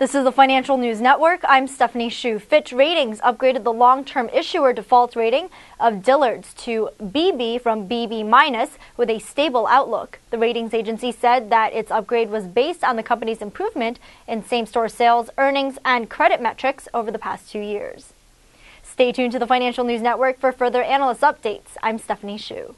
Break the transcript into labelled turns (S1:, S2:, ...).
S1: This is the Financial News Network. I'm Stephanie Shu. Fitch Ratings upgraded the long-term issuer default rating of Dillard's to BB from BB minus with a stable outlook. The ratings agency said that its upgrade was based on the company's improvement in same-store sales, earnings, and credit metrics over the past two years. Stay tuned to the Financial News Network for further analyst updates. I'm Stephanie Shu.